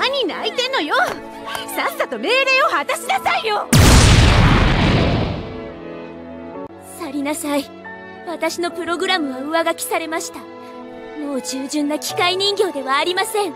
何泣いてんのよ。さっさと命令を果たしなさいよ。去りなさい。私のプログラムは上書きされました。もう従順な機械人形ではありません。